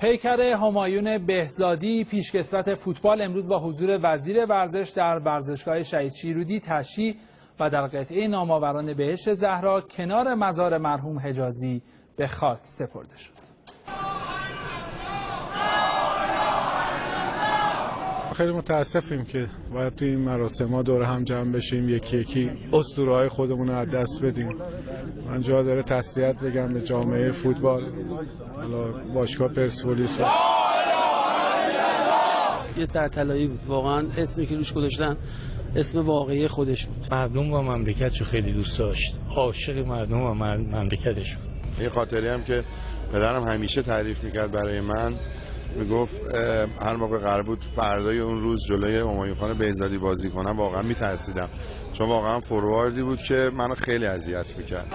پیکر همایون بهزادی پیشکسوت فوتبال امروز با حضور وزیر ورزش در ورزشگاه شهید شیرودی تشییع و در قطعه نامآوران بهشت زهرا کنار مزار مرحوم حجازی به خاک سپرده شد. خیلی متاسفیم که باید توی این مراسم ها دور هم جمع بشیم یکی یکی اسطوره های خودمون رو از دست بدیم. من جا داره تسلیت بگم به جامعه فوتبال. حالا باشگاه پرسپولیس یه سرطلایی بود. واقعا اسمی که روش گذاشتن اسم واقعی خودش بود. مردم و مملکتشو خیلی دوست داشت. عاشق مردم و مملکتش بود. یه خاطری هم که پدرم همیشه تعریف می‌کرد برای من. می‌گفت هر موقع قرار بود فردای اون روز جلوی همایون خان بهزادی بازی کنم واقعا میترسیدم. چون واقعا فورواردی بود که منو خیلی اذیت می‌کرد.